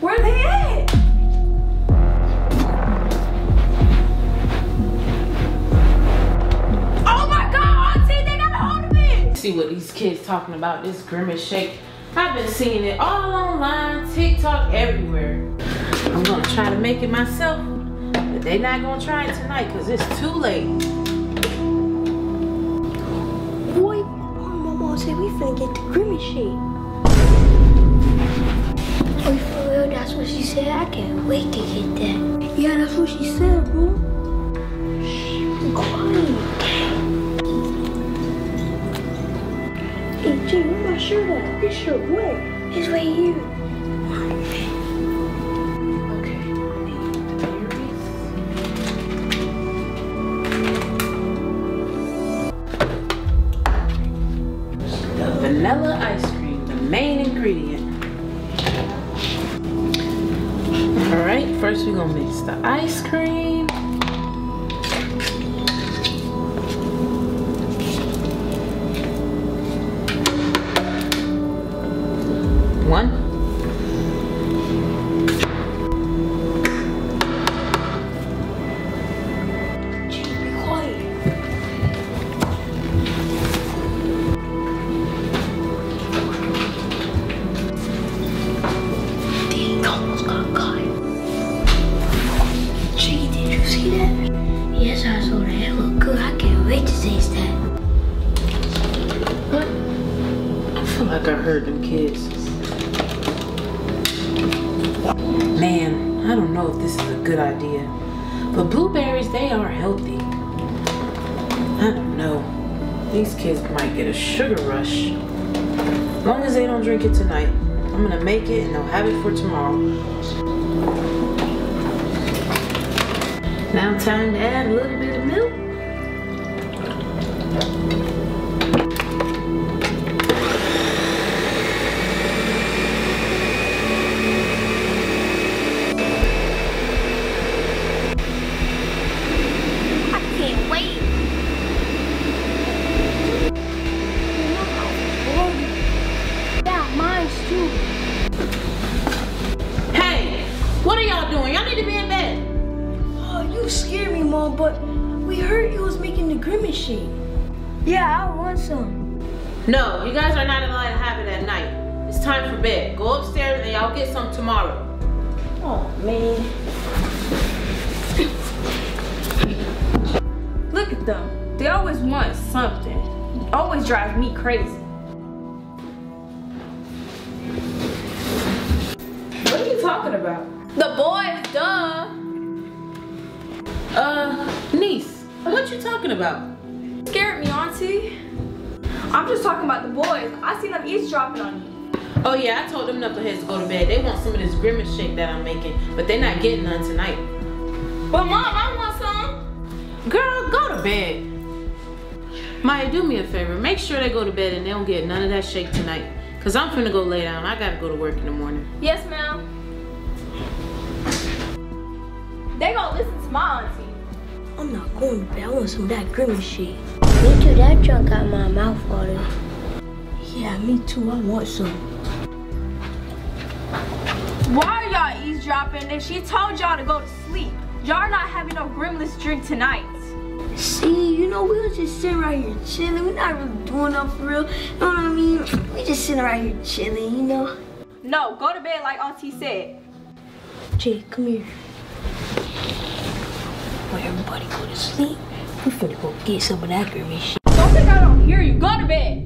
Where they at? Oh my god, Auntie, they got a hold of it! See what these kids talking about, this grimace shake. I've been seeing it all online, TikTok, everywhere. I'm gonna try to make it myself, but they not gonna try it tonight because it's too late. Boy, my mama said we finna get the grimace shake. That's what she said? I can't wait to get that. Yeah, that's what she said, bro. Shh, be quiet. Hey, Jay, where my shirt at? This shirt wet. It's right here. Gonna mix the ice cream. What? I feel like I heard them kids. Man, I don't know if this is a good idea. But blueberries, they are healthy. I don't know. These kids might get a sugar rush. As long as they don't drink it tonight, I'm gonna make it and they'll have it for tomorrow. Now time to add a little bit of milk. But we heard you was making the grimace shake. Yeah, I want some. No, you guys are not allowed to have it at night. It's time for bed. Go upstairs and y'all get some tomorrow. Oh, man. Look at them. They always want something. Always drives me crazy. What are you talking about? The boys, duh. Uh, niece, what you talking about? Scared Auntie. I'm just talking about the boys. I seen them eavesdropping on you. Oh yeah, I told them knuckleheads to go to bed. They want some of this grimace shake that I'm making, but they're not getting none tonight. But mom, I want some. Girl, go to bed. Maya, do me a favor. Make sure they go to bed and they don't get none of that shake tonight. Cause I'm finna go lay down. I gotta go to work in the morning. Yes, ma'am. They gonna listen to my auntie. I'm not going to bed. I want some of that grimace shake. Me too. That junk got my mouth watering. Yeah, me too. I want some. Why are y'all eavesdropping if she told y'all to go to sleep? Y'all not having no grimace drink tonight. See, you know, we was just sitting right here chilling. We're not really doing nothing for real. You know what I mean? We just sitting right here chilling, you know? No, go to bed like auntie said. Jay, come here. When everybody go to sleep, we finna go get some of that grimace shit. Don't think I don't hear you. Go to bed.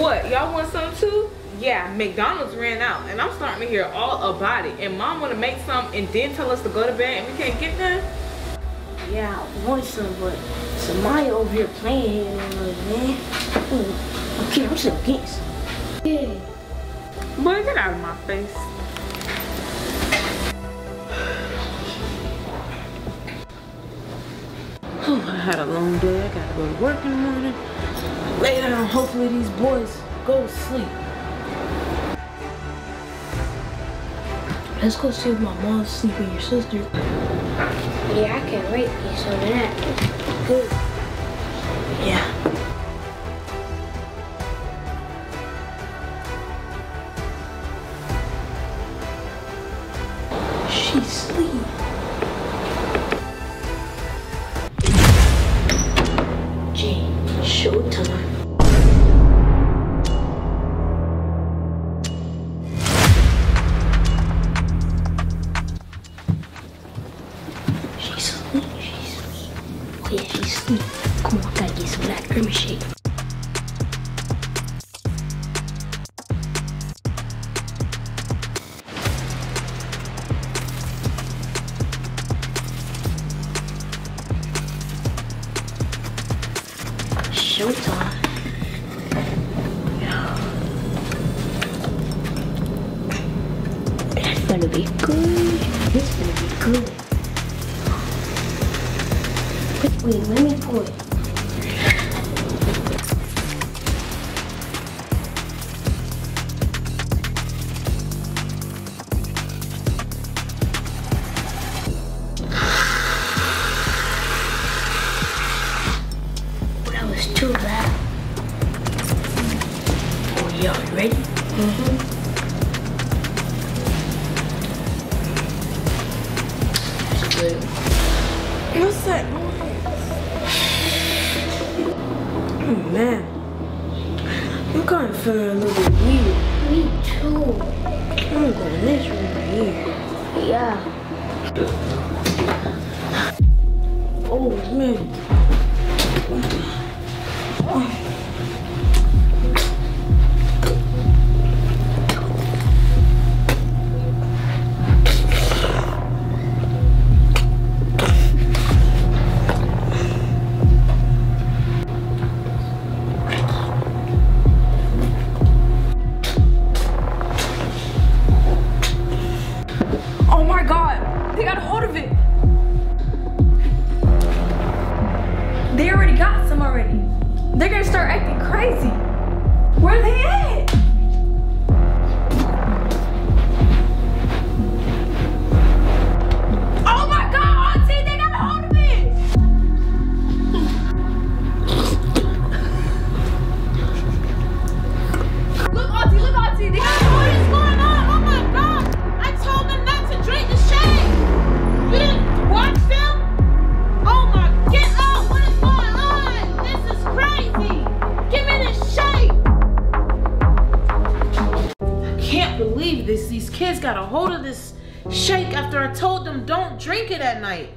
What, y'all want some too? Yeah, McDonald's ran out and I'm starting to hear all about it. And mom wanna make some and then tell us to go to bed and we can't get none? Yeah, I want some, but Samaya over here playing, man. Okay, I'm still getting some. Yeah. Boy, get out of my face. Whew, I had a long day. I gotta go to work in the morning. Lay down. Hopefully these boys go to sleep. Let's go see if my mom's sleeping, your sister. Yeah, I can't wait to get some of that. Good. Yeah. Yeah, she's asleep. Come on, some that creamy shake. Showtime. That's gonna be good. This gonna be good. Wait, let me pour it. Oh, that was too. Oh, y'all you ready? Mm-hmm. That's good. What's that? Oh, man. I'm kind of feeling a little bit weird. Me too. I'm going in this room right here. Yeah. Oh, man. Oh kids got a hold of this shake after I told them don't drink it at night.